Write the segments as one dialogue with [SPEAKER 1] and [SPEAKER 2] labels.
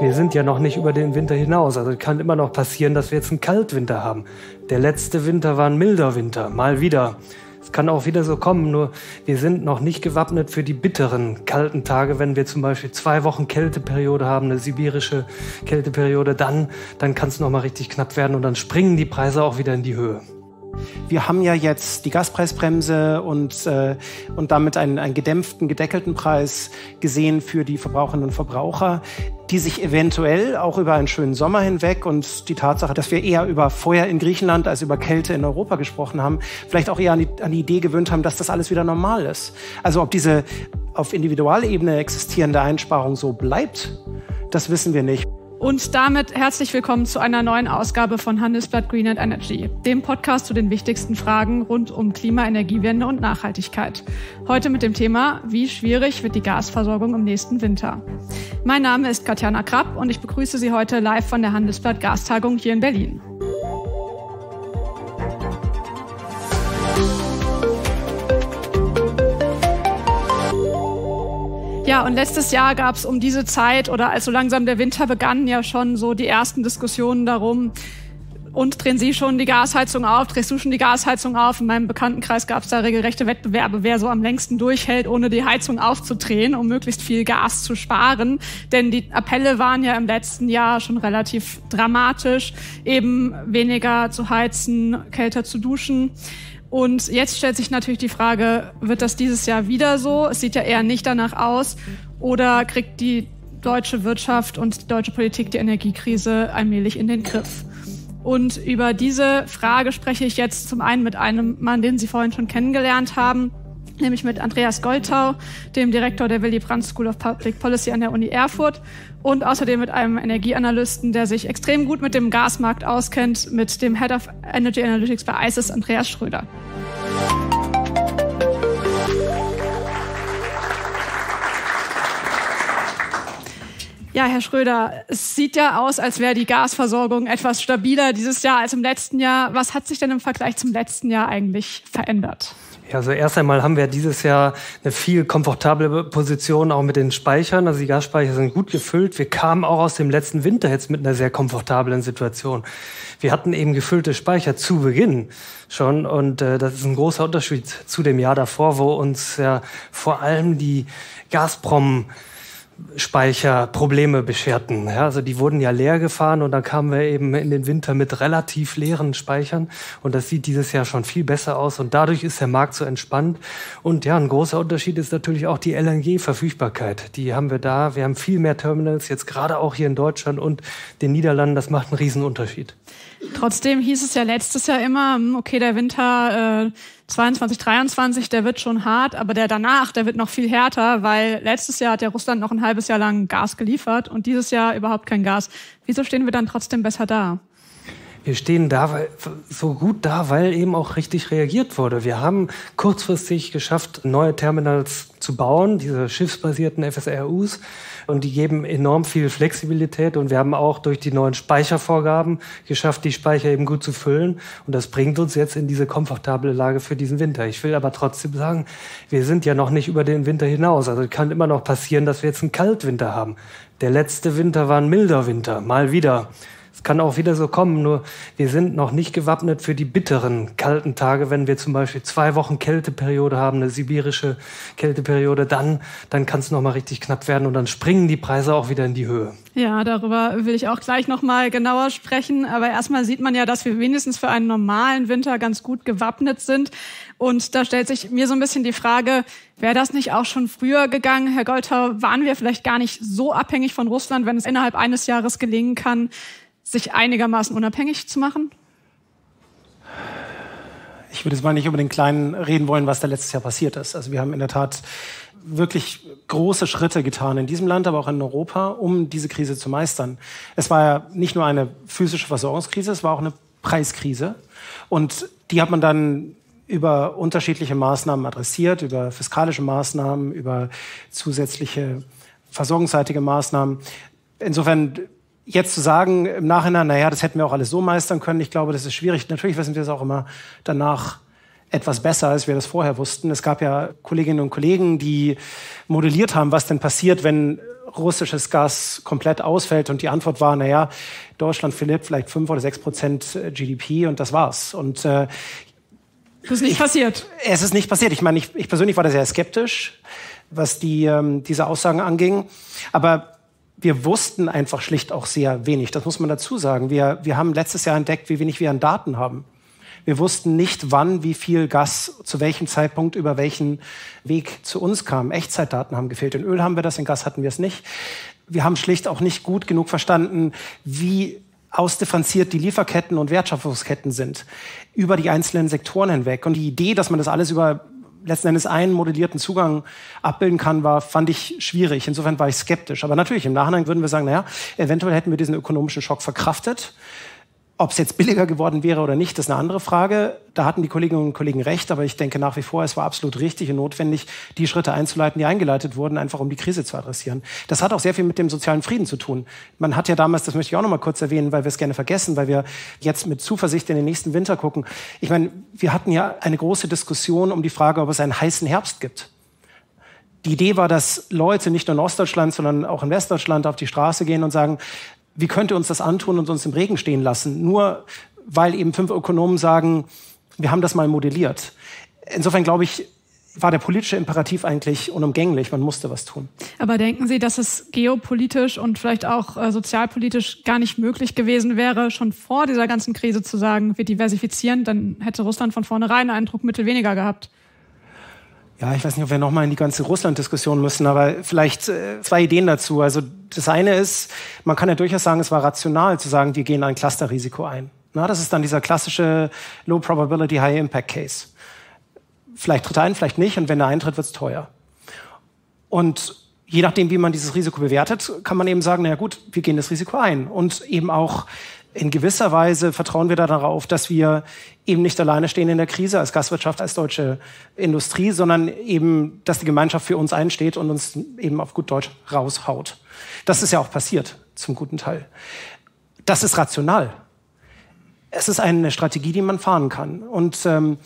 [SPEAKER 1] Wir sind ja noch nicht über den Winter hinaus. Also kann immer noch passieren, dass wir jetzt einen Kaltwinter haben. Der letzte Winter war ein milder Winter, mal wieder. Es kann auch wieder so kommen, nur wir sind noch nicht gewappnet für die bitteren kalten Tage. Wenn wir zum Beispiel zwei Wochen Kälteperiode haben, eine sibirische Kälteperiode, dann, dann kann es nochmal richtig knapp werden und dann springen die Preise auch wieder in die Höhe.
[SPEAKER 2] Wir haben ja jetzt die Gaspreisbremse und, äh, und damit einen, einen gedämpften, gedeckelten Preis gesehen für die Verbraucherinnen und Verbraucher, die sich eventuell auch über einen schönen Sommer hinweg und die Tatsache, dass wir eher über Feuer in Griechenland als über Kälte in Europa gesprochen haben, vielleicht auch eher an die, an die Idee gewöhnt haben, dass das alles wieder normal ist. Also ob diese auf Individualebene existierende Einsparung so bleibt, das wissen wir nicht.
[SPEAKER 3] Und damit herzlich willkommen zu einer neuen Ausgabe von Handelsblatt Green and Energy, dem Podcast zu den wichtigsten Fragen rund um Klima, Energiewende und Nachhaltigkeit. Heute mit dem Thema, wie schwierig wird die Gasversorgung im nächsten Winter? Mein Name ist Katjana Krapp und ich begrüße Sie heute live von der Handelsblatt Gastagung hier in Berlin. Ja, und letztes Jahr gab es um diese Zeit oder als so langsam der Winter begann, ja schon so die ersten Diskussionen darum, und drehen Sie schon die Gasheizung auf? Drehst du schon die Gasheizung auf? In meinem Bekanntenkreis gab es da regelrechte Wettbewerbe, wer so am längsten durchhält, ohne die Heizung aufzudrehen, um möglichst viel Gas zu sparen. Denn die Appelle waren ja im letzten Jahr schon relativ dramatisch, eben weniger zu heizen, kälter zu duschen. Und jetzt stellt sich natürlich die Frage, wird das dieses Jahr wieder so? Es sieht ja eher nicht danach aus. Oder kriegt die deutsche Wirtschaft und die deutsche Politik die Energiekrise allmählich in den Griff? Und über diese Frage spreche ich jetzt zum einen mit einem Mann, den Sie vorhin schon kennengelernt haben, nämlich mit Andreas Goltau, dem Direktor der Willy Brandt School of Public Policy an der Uni Erfurt und außerdem mit einem Energieanalysten, der sich extrem gut mit dem Gasmarkt auskennt, mit dem Head of Energy Analytics bei ICES, Andreas Schröder. Ja, Herr Schröder, es sieht ja aus, als wäre die Gasversorgung etwas stabiler dieses Jahr als im letzten Jahr. Was hat sich denn im Vergleich zum letzten Jahr eigentlich verändert?
[SPEAKER 1] Ja, also erst einmal haben wir dieses Jahr eine viel komfortable Position auch mit den Speichern. Also die Gasspeicher sind gut gefüllt. Wir kamen auch aus dem letzten Winter jetzt mit einer sehr komfortablen Situation. Wir hatten eben gefüllte Speicher zu Beginn schon und äh, das ist ein großer Unterschied zu dem Jahr davor, wo uns ja vor allem die Gazprom Speicherprobleme bescherten. Ja, also die wurden ja leer gefahren und dann kamen wir eben in den Winter mit relativ leeren Speichern und das sieht dieses Jahr schon viel besser aus und dadurch ist der Markt so entspannt. Und ja, ein großer Unterschied ist natürlich auch die LNG-Verfügbarkeit. Die haben wir da. Wir haben viel mehr Terminals, jetzt gerade auch hier in Deutschland und den Niederlanden. Das macht einen Riesenunterschied.
[SPEAKER 3] Trotzdem hieß es ja letztes Jahr immer, hm, okay, der Winter äh, 22, 23, der wird schon hart, aber der danach, der wird noch viel härter, weil letztes Jahr hat ja Russland noch ein halbes Jahr lang Gas geliefert und dieses Jahr überhaupt kein Gas. Wieso stehen wir dann trotzdem besser da?
[SPEAKER 1] Wir stehen da weil, so gut da, weil eben auch richtig reagiert wurde. Wir haben kurzfristig geschafft, neue Terminals zu bauen, diese schiffsbasierten FSRUs und die geben enorm viel Flexibilität und wir haben auch durch die neuen Speichervorgaben geschafft, die Speicher eben gut zu füllen und das bringt uns jetzt in diese komfortable Lage für diesen Winter. Ich will aber trotzdem sagen, wir sind ja noch nicht über den Winter hinaus. Also kann immer noch passieren, dass wir jetzt einen Kaltwinter haben. Der letzte Winter war ein milder Winter, mal wieder. Es kann auch wieder so kommen, nur wir sind noch nicht gewappnet für die bitteren kalten Tage. Wenn wir zum Beispiel zwei Wochen Kälteperiode haben, eine sibirische Kälteperiode, dann, dann kann es nochmal richtig knapp werden und dann springen die Preise auch wieder in die Höhe.
[SPEAKER 3] Ja, darüber will ich auch gleich nochmal genauer sprechen. Aber erstmal sieht man ja, dass wir wenigstens für einen normalen Winter ganz gut gewappnet sind. Und da stellt sich mir so ein bisschen die Frage, wäre das nicht auch schon früher gegangen? Herr Goldhau, waren wir vielleicht gar nicht so abhängig von Russland, wenn es innerhalb eines Jahres gelingen kann, sich einigermaßen unabhängig zu machen?
[SPEAKER 2] Ich würde jetzt mal nicht über den Kleinen reden wollen, was da letztes Jahr passiert ist. Also wir haben in der Tat wirklich große Schritte getan in diesem Land, aber auch in Europa, um diese Krise zu meistern. Es war ja nicht nur eine physische Versorgungskrise, es war auch eine Preiskrise. Und die hat man dann über unterschiedliche Maßnahmen adressiert, über fiskalische Maßnahmen, über zusätzliche versorgungsseitige Maßnahmen. Insofern jetzt zu sagen im Nachhinein, naja, das hätten wir auch alles so meistern können, ich glaube, das ist schwierig. Natürlich wissen wir es auch immer danach etwas besser, als wir das vorher wussten. Es gab ja Kolleginnen und Kollegen, die modelliert haben, was denn passiert, wenn russisches Gas komplett ausfällt. Und die Antwort war, naja, Deutschland verliert vielleicht fünf oder sechs Prozent äh, GDP und das war's. Und äh,
[SPEAKER 3] das ist nicht
[SPEAKER 2] ich,
[SPEAKER 3] passiert.
[SPEAKER 2] Es ist nicht passiert. Ich meine, ich, ich persönlich war da sehr skeptisch, was die, ähm, diese Aussagen anging. Aber wir wussten einfach schlicht auch sehr wenig. Das muss man dazu sagen. Wir, wir haben letztes Jahr entdeckt, wie wenig wir an Daten haben. Wir wussten nicht, wann wie viel Gas zu welchem Zeitpunkt über welchen Weg zu uns kam. Echtzeitdaten haben gefehlt. In Öl haben wir das, in Gas hatten wir es nicht. Wir haben schlicht auch nicht gut genug verstanden, wie ausdifferenziert die Lieferketten und Wertschöpfungsketten sind über die einzelnen Sektoren hinweg. Und die Idee, dass man das alles über letzten Endes einen modellierten Zugang abbilden kann, war, fand ich schwierig. Insofern war ich skeptisch. Aber natürlich, im Nachhinein würden wir sagen, naja, eventuell hätten wir diesen ökonomischen Schock verkraftet. Ob es jetzt billiger geworden wäre oder nicht, ist eine andere Frage. Da hatten die Kolleginnen und Kollegen recht, aber ich denke nach wie vor, es war absolut richtig und notwendig, die Schritte einzuleiten, die eingeleitet wurden, einfach um die Krise zu adressieren. Das hat auch sehr viel mit dem sozialen Frieden zu tun. Man hat ja damals, das möchte ich auch noch mal kurz erwähnen, weil wir es gerne vergessen, weil wir jetzt mit Zuversicht in den nächsten Winter gucken. Ich meine, wir hatten ja eine große Diskussion um die Frage, ob es einen heißen Herbst gibt. Die Idee war, dass Leute nicht nur in Ostdeutschland, sondern auch in Westdeutschland auf die Straße gehen und sagen, wie könnte uns das antun und uns im Regen stehen lassen? Nur weil eben fünf Ökonomen sagen, wir haben das mal modelliert. Insofern glaube ich, war der politische Imperativ eigentlich unumgänglich. Man musste was tun.
[SPEAKER 3] Aber denken Sie, dass es geopolitisch und vielleicht auch äh, sozialpolitisch gar nicht möglich gewesen wäre, schon vor dieser ganzen Krise zu sagen, wir diversifizieren? Dann hätte Russland von vornherein ein Druckmittel weniger gehabt.
[SPEAKER 2] Ja, ich weiß nicht, ob wir nochmal in die ganze Russland-Diskussion müssen, aber vielleicht äh, zwei Ideen dazu. Also das eine ist, man kann ja durchaus sagen, es war rational zu sagen, wir gehen ein Clusterrisiko ein. Na, das ist dann dieser klassische Low Probability High Impact Case. Vielleicht tritt er ein, vielleicht nicht, und wenn er eintritt, wird es teuer. Und je nachdem, wie man dieses Risiko bewertet, kann man eben sagen, na ja, gut, wir gehen das Risiko ein und eben auch in gewisser Weise vertrauen wir da darauf, dass wir eben nicht alleine stehen in der Krise als Gastwirtschaft, als deutsche Industrie, sondern eben, dass die Gemeinschaft für uns einsteht und uns eben auf gut Deutsch raushaut. Das ist ja auch passiert, zum guten Teil. Das ist rational. Es ist eine Strategie, die man fahren kann. Und ähm,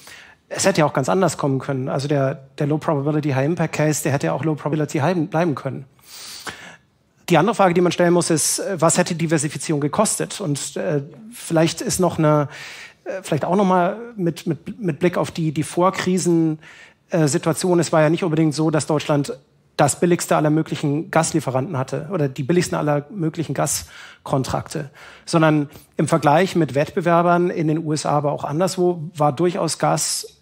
[SPEAKER 2] es hätte ja auch ganz anders kommen können. Also der, der Low Probability High Impact Case, der hätte ja auch Low Probability High bleiben können. Die andere Frage, die man stellen muss, ist, äh, was hätte Diversifizierung gekostet? Und äh, vielleicht ist noch eine, äh, vielleicht auch noch mal mit, mit, mit Blick auf die, die Vorkrisensituation. Es war ja nicht unbedingt so, dass Deutschland das billigste aller möglichen Gaslieferanten hatte oder die billigsten aller möglichen Gaskontrakte, sondern im Vergleich mit Wettbewerbern in den USA, aber auch anderswo, war durchaus Gas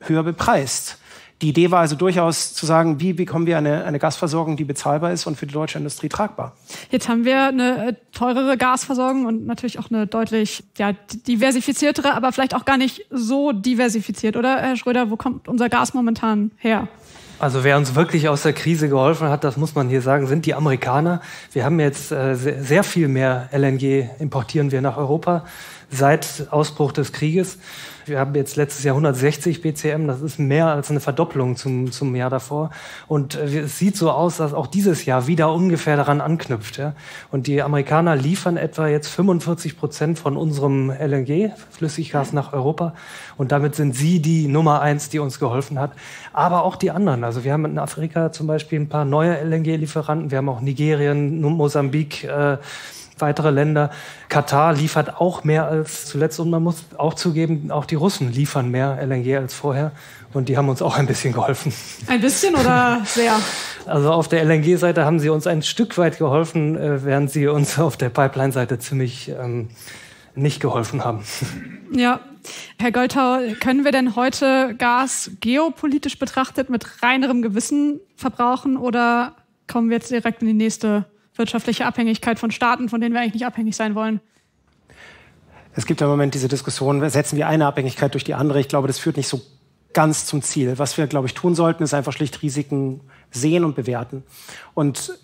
[SPEAKER 2] höher bepreist. Die Idee war also durchaus zu sagen, wie bekommen wir eine, eine Gasversorgung, die bezahlbar ist und für die deutsche Industrie tragbar.
[SPEAKER 3] Jetzt haben wir eine äh, teurere Gasversorgung und natürlich auch eine deutlich ja, diversifiziertere, aber vielleicht auch gar nicht so diversifiziert, oder Herr Schröder? Wo kommt unser Gas momentan her?
[SPEAKER 1] Also wer uns wirklich aus der Krise geholfen hat, das muss man hier sagen, sind die Amerikaner. Wir haben jetzt äh, sehr viel mehr LNG importieren wir nach Europa seit Ausbruch des Krieges. Wir haben jetzt letztes Jahr 160 BCM, das ist mehr als eine Verdopplung zum, zum Jahr davor. Und äh, es sieht so aus, dass auch dieses Jahr wieder ungefähr daran anknüpft. Ja? Und die Amerikaner liefern etwa jetzt 45 Prozent von unserem LNG, Flüssiggas nach Europa. Und damit sind sie die Nummer eins, die uns geholfen hat. Aber auch die anderen. Also wir haben in Afrika zum Beispiel ein paar neue LNG-Lieferanten. Wir haben auch Nigerien, Mosambik, äh, weitere Länder. Katar liefert auch mehr als zuletzt und man muss auch zugeben, auch die Russen liefern mehr LNG als vorher und die haben uns auch ein bisschen geholfen.
[SPEAKER 3] Ein bisschen oder sehr?
[SPEAKER 1] Also auf der LNG-Seite haben sie uns ein Stück weit geholfen, äh, während sie uns auf der Pipeline-Seite ziemlich ähm, nicht geholfen haben.
[SPEAKER 3] Ja, Herr Goldhau, können wir denn heute Gas geopolitisch betrachtet mit reinerem Gewissen verbrauchen oder kommen wir jetzt direkt in die nächste wirtschaftliche Abhängigkeit von Staaten, von denen wir eigentlich nicht abhängig sein wollen.
[SPEAKER 2] Es gibt im Moment diese Diskussion, setzen wir eine Abhängigkeit durch die andere. Ich glaube, das führt nicht so ganz zum Ziel. Was wir, glaube ich, tun sollten, ist einfach schlicht Risiken sehen und bewerten. Und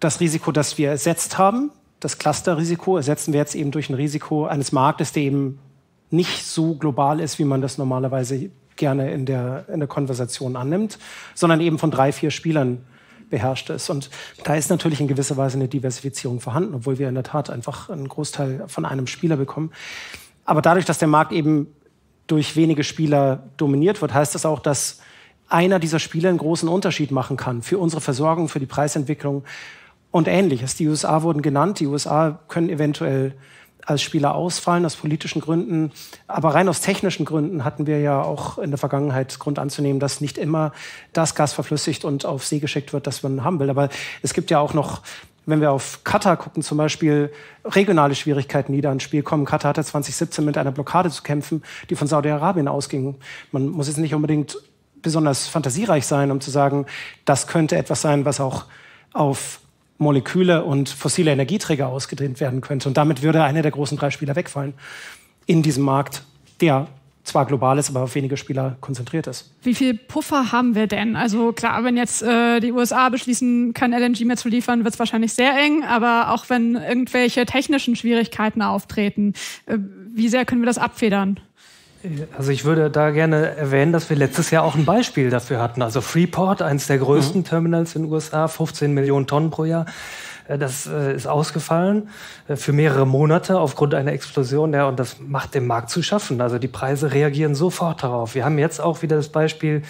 [SPEAKER 2] das Risiko, das wir ersetzt haben, das Clusterrisiko, ersetzen wir jetzt eben durch ein Risiko eines Marktes, der eben nicht so global ist, wie man das normalerweise gerne in der, in der Konversation annimmt, sondern eben von drei, vier Spielern beherrscht ist. Und da ist natürlich in gewisser Weise eine Diversifizierung vorhanden, obwohl wir in der Tat einfach einen Großteil von einem Spieler bekommen. Aber dadurch, dass der Markt eben durch wenige Spieler dominiert wird, heißt das auch, dass einer dieser Spieler einen großen Unterschied machen kann für unsere Versorgung, für die Preisentwicklung. und ähnliches. Die USA wurden genannt. Die USA können eventuell als Spieler ausfallen aus politischen Gründen. Aber rein aus technischen Gründen hatten wir ja auch in der Vergangenheit Grund anzunehmen, dass nicht immer das Gas verflüssigt und auf See geschickt wird, das man haben will. Aber es gibt ja auch noch wenn wir auf Katar gucken, zum Beispiel regionale Schwierigkeiten, die da ins Spiel kommen. Katar hatte 2017 mit einer Blockade zu kämpfen, die von Saudi-Arabien ausging. Man muss jetzt nicht unbedingt besonders fantasiereich sein, um zu sagen, das könnte etwas sein, was auch auf Moleküle und fossile Energieträger ausgedehnt werden könnte. Und damit würde einer der großen drei Spieler wegfallen in diesem Markt, der zwar global ist, aber auf wenige Spieler konzentriert ist.
[SPEAKER 3] Wie viel Puffer haben wir denn? Also klar, wenn jetzt äh, die USA beschließen, kein LNG mehr zu liefern, wird es wahrscheinlich sehr eng. Aber auch wenn irgendwelche technischen Schwierigkeiten auftreten, äh, wie sehr können wir das abfedern?
[SPEAKER 1] Also ich würde da gerne erwähnen, dass wir letztes Jahr auch ein Beispiel dafür hatten. Also Freeport, eines der größten mhm. Terminals in den USA, 15 Millionen Tonnen pro Jahr. Äh, das äh, ist ausgefallen äh, für mehrere Monate aufgrund einer Explosion. Ja, und das macht dem Markt zu schaffen. Also die Preise reagieren sofort darauf. Wir haben jetzt auch wieder das Beispiel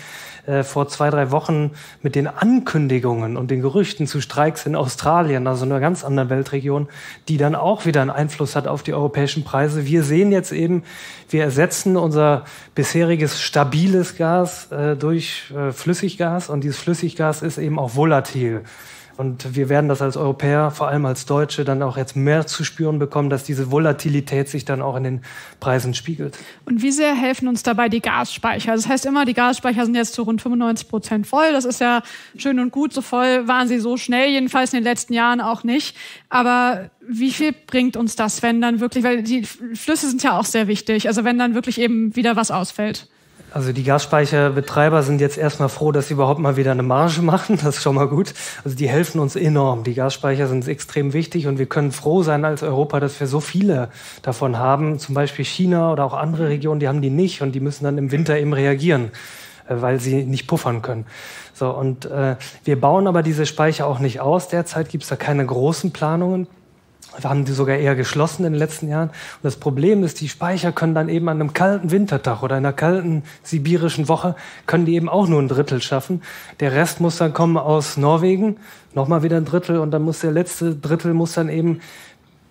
[SPEAKER 1] vor zwei, drei Wochen mit den Ankündigungen und den Gerüchten zu Streiks in Australien, also einer ganz anderen Weltregion, die dann auch wieder einen Einfluss hat auf die europäischen Preise. Wir sehen jetzt eben, wir ersetzen unser bisheriges stabiles Gas durch Flüssiggas und dieses Flüssiggas ist eben auch volatil. Und wir werden das als Europäer, vor allem als Deutsche, dann auch jetzt mehr zu spüren bekommen, dass diese Volatilität sich dann auch in den Preisen spiegelt.
[SPEAKER 3] Und wie sehr helfen uns dabei die Gasspeicher? Das heißt immer, die Gasspeicher sind jetzt zu rund 95 Prozent voll. Das ist ja schön und gut. So voll waren sie so schnell, jedenfalls in den letzten Jahren auch nicht. Aber wie viel bringt uns das, wenn dann wirklich, weil die Flüsse sind ja auch sehr wichtig, also wenn dann wirklich eben wieder was ausfällt?
[SPEAKER 1] Also die Gasspeicherbetreiber sind jetzt erstmal froh, dass sie überhaupt mal wieder eine Marge machen. Das ist schon mal gut. Also die helfen uns enorm. Die Gasspeicher sind extrem wichtig und wir können froh sein als Europa, dass wir so viele davon haben. Zum Beispiel China oder auch andere Regionen, die haben die nicht und die müssen dann im Winter eben reagieren, äh, weil sie nicht puffern können. So und äh, wir bauen aber diese Speicher auch nicht aus. Derzeit gibt es da keine großen Planungen. Wir haben die sogar eher geschlossen in den letzten Jahren. Und das Problem ist, die Speicher können dann eben an einem kalten Wintertag oder einer kalten sibirischen Woche, können die eben auch nur ein Drittel schaffen. Der Rest muss dann kommen aus Norwegen, nochmal wieder ein Drittel und dann muss der letzte Drittel muss dann eben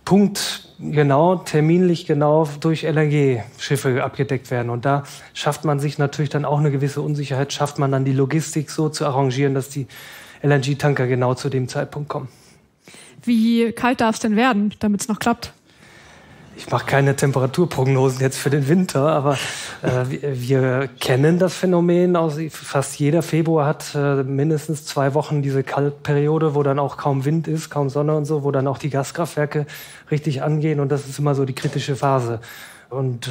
[SPEAKER 1] punktgenau, terminlich genau durch LNG-Schiffe abgedeckt werden. Und da schafft man sich natürlich dann auch eine gewisse Unsicherheit, schafft man dann die Logistik so zu arrangieren, dass die LNG-Tanker genau zu dem Zeitpunkt kommen.
[SPEAKER 3] Wie kalt darf es denn werden, damit es noch klappt?
[SPEAKER 1] Ich mache keine Temperaturprognosen jetzt für den Winter, aber äh, wir, wir, kennen das Phänomen. Aus, fast jeder Februar hat äh, mindestens zwei Wochen diese Kaltperiode, wo dann auch kaum Wind ist, kaum Sonne und so, wo dann auch die Gaskraftwerke richtig angehen und das ist immer so die kritische Phase. Und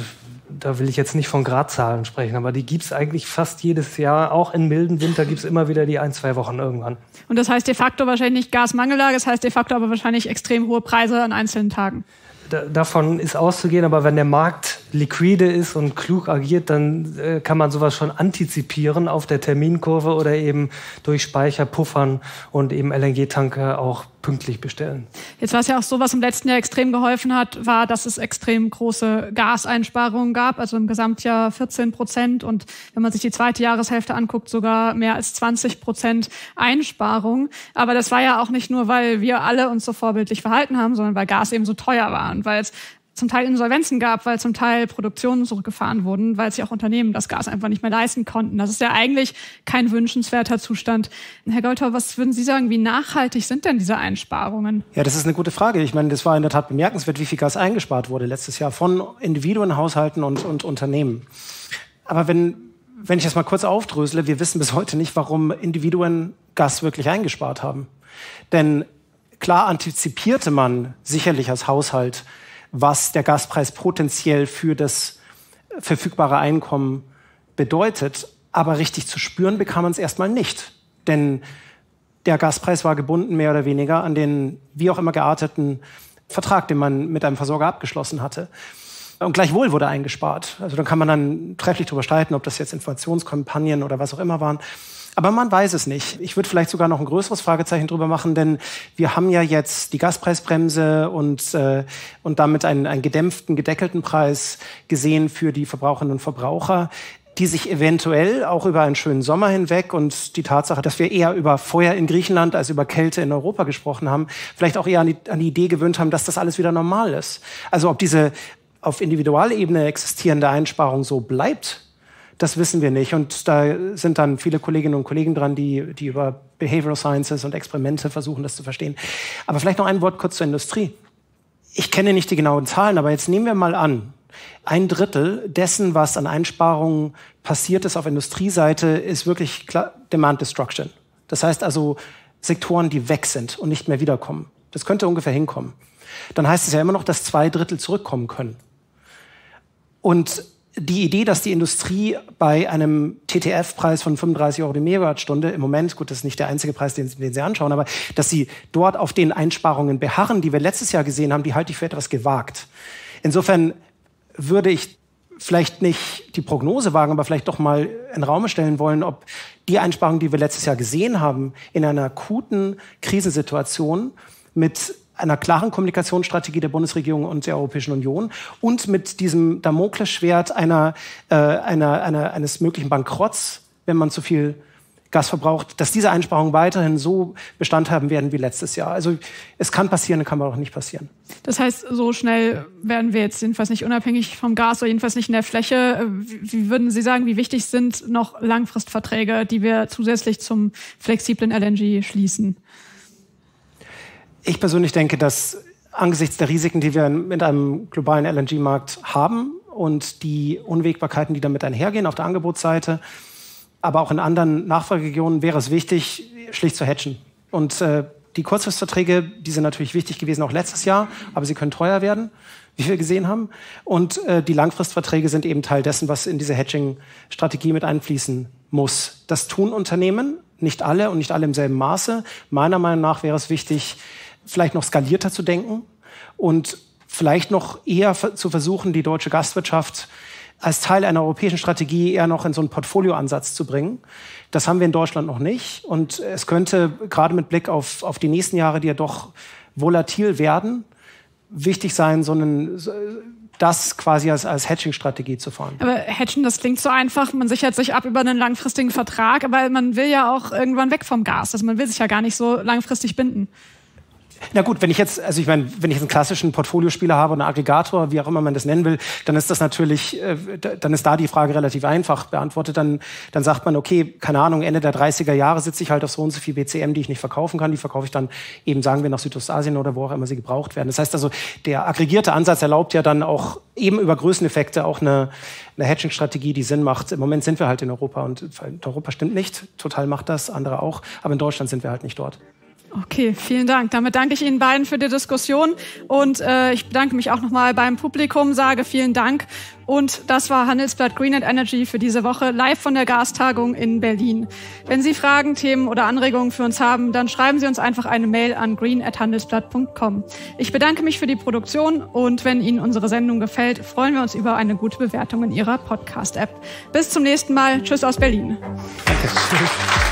[SPEAKER 1] da will ich jetzt nicht von Gradzahlen sprechen, aber die gibt's eigentlich fast jedes Jahr. Auch in milden Winter gibt's immer wieder die ein, zwei Wochen irgendwann.
[SPEAKER 3] Und das heißt de facto wahrscheinlich nicht Gasmangellage, das heißt de facto aber wahrscheinlich extrem hohe Preise an einzelnen Tagen.
[SPEAKER 1] Da, davon ist auszugehen, aber wenn der Markt liquide ist und klug agiert, dann äh, kann man sowas schon antizipieren auf der Terminkurve oder eben durch Speicher puffern und eben LNG-Tanker auch pünktlich bestellen.
[SPEAKER 3] Jetzt war es ja auch so, was im letzten Jahr extrem geholfen hat, war, dass es extrem große Gaseinsparungen gab, also im Gesamtjahr 14 Prozent und wenn man sich die zweite Jahreshälfte anguckt, sogar mehr als 20 Prozent Einsparung. Aber das war ja auch nicht nur, weil wir alle uns so vorbildlich verhalten haben, sondern weil Gas eben so teuer war und weil es zum Teil Insolvenzen gab, weil zum Teil Produktionen zurückgefahren wurden, weil sich auch Unternehmen das Gas einfach nicht mehr leisten konnten. Das ist ja eigentlich kein wünschenswerter Zustand. Herr Goldhauer, was würden Sie sagen, wie nachhaltig sind denn diese Einsparungen?
[SPEAKER 2] Ja, das ist eine gute Frage. Ich meine, das war in der Tat bemerkenswert, wie viel Gas eingespart wurde letztes Jahr von Individuen, Haushalten und, und Unternehmen. Aber wenn, wenn ich das mal kurz aufdrösele, wir wissen bis heute nicht, warum Individuen Gas wirklich eingespart haben. Denn klar antizipierte man sicherlich als Haushalt, was der Gaspreis potenziell für das verfügbare Einkommen bedeutet. Aber richtig zu spüren bekam man es erstmal nicht. Denn der Gaspreis war gebunden mehr oder weniger an den wie auch immer gearteten Vertrag, den man mit einem Versorger abgeschlossen hatte. Und gleichwohl wurde eingespart. Also dann kann man dann trefflich darüber streiten, ob das jetzt Informationskampagnen oder was auch immer waren. Aber man weiß es nicht. Ich würde vielleicht sogar noch ein größeres Fragezeichen drüber machen, denn wir haben ja jetzt die Gaspreisbremse und, äh, und damit einen, einen gedämpften, gedeckelten Preis gesehen für die Verbraucherinnen und Verbraucher. die sich eventuell auch über einen schönen Sommer hinweg und die Tatsache, dass wir eher über Feuer in Griechenland als über Kälte in Europa gesprochen haben, vielleicht auch eher an die, an die Idee gewöhnt haben, dass das alles wieder normal ist. Also ob diese auf Individualebene existierende Einsparung so bleibt, das wissen wir nicht. Und da sind dann viele Kolleginnen und Kollegen dran, die, die über Behavioral Sciences und Experimente versuchen, das zu verstehen. Aber vielleicht noch ein Wort kurz zur Industrie. Ich kenne nicht die genauen Zahlen, aber jetzt nehmen wir mal an, ein Drittel dessen, was an Einsparungen passiert ist auf Industrieseite, ist wirklich Demand Destruction. Das heißt also Sektoren, die weg sind und nicht mehr wiederkommen. Das könnte ungefähr hinkommen. Dann heißt es ja immer noch, dass zwei Drittel zurückkommen können. Und die Idee, dass die Industrie bei einem TTF-Preis von 35 Euro die Megawattstunde im Moment, gut, das ist nicht der einzige Preis, den, den, Sie anschauen, aber dass sie dort auf den Einsparungen beharren, die wir letztes Jahr gesehen haben, die halte ich für etwas gewagt. Insofern würde ich vielleicht nicht die Prognose wagen, aber vielleicht doch mal in Raum stellen wollen, ob die Einsparungen, die wir letztes Jahr gesehen haben, in einer akuten Krisensituation mit einer klaren Kommunikationsstrategie der Bundesregierung und der Europäischen Union und mit diesem Damoklesschwert einer, äh, einer, einer, eines möglichen Bankrotts, wenn man zu viel Gas verbraucht, dass diese Einsparungen weiterhin so Bestand haben werden wie letztes Jahr. Also es kann passieren, kann aber auch nicht passieren.
[SPEAKER 3] Das heißt, so schnell werden wir jetzt jedenfalls nicht unabhängig vom Gas oder jedenfalls nicht in der Fläche. Wie würden Sie sagen, wie wichtig sind noch Langfristverträge, die wir zusätzlich zum flexiblen LNG schließen?
[SPEAKER 2] Ich persönlich denke, dass angesichts der Risiken, die wir mit einem globalen LNG-Markt haben und die Unwägbarkeiten, die damit einhergehen auf der Angebotsseite, aber auch in anderen Nachfrageregionen wäre es wichtig, schlicht zu hatchen. Und äh, die Kurzfristverträge, die sind natürlich wichtig gewesen, auch letztes Jahr, aber sie können teuer werden, wie wir gesehen haben. Und äh, die Langfristverträge sind eben Teil dessen, was in diese Hedging-Strategie mit einfließen muss. Das tun Unternehmen, nicht alle und nicht alle im selben Maße. Meiner Meinung nach wäre es wichtig, vielleicht noch skalierter zu denken und vielleicht noch eher zu versuchen, die deutsche Gastwirtschaft als Teil einer europäischen Strategie eher noch in so einen Portfolioansatz zu bringen. Das haben wir in Deutschland noch nicht. Und es könnte gerade mit Blick auf, auf die nächsten Jahre, die ja doch volatil werden, wichtig sein, so einen, das quasi als, als Hedging-Strategie zu fahren.
[SPEAKER 3] Aber Hedgen, das klingt so einfach. Man sichert sich ab über einen langfristigen Vertrag, aber man will ja auch irgendwann weg vom Gas. Also man will sich ja gar nicht so langfristig binden.
[SPEAKER 2] Na gut, wenn ich jetzt, also ich meine, wenn ich jetzt einen klassischen Portfoliospieler habe, einen Aggregator, wie auch immer man das nennen will, dann ist das natürlich, äh, dann ist da die Frage relativ einfach beantwortet. Dann, dann sagt man, okay, keine Ahnung, Ende der 30er Jahre sitze ich halt auf so und so viel BCM, die ich nicht verkaufen kann. Die verkaufe ich dann eben, sagen wir, nach Südostasien oder wo auch immer sie gebraucht werden. Das heißt also, der aggregierte Ansatz erlaubt ja dann auch eben über Größeneffekte auch eine, eine Hedging-Strategie, die Sinn macht. Im Moment sind wir halt in Europa und Europa stimmt nicht. Total macht das, andere auch. Aber in Deutschland sind wir halt nicht dort.
[SPEAKER 3] Okay, vielen Dank. Damit danke ich Ihnen beiden für die Diskussion und äh, ich bedanke mich auch nochmal beim Publikum, sage vielen Dank. Und das war Handelsblatt Green and Energy für diese Woche live von der Gastagung in Berlin. Wenn Sie Fragen, Themen oder Anregungen für uns haben, dann schreiben Sie uns einfach eine Mail an green@handelsblatt.com. Ich bedanke mich für die Produktion und wenn Ihnen unsere Sendung gefällt, freuen wir uns über eine gute Bewertung in Ihrer Podcast-App. Bis zum nächsten Mal. Tschüss aus Berlin. Danke.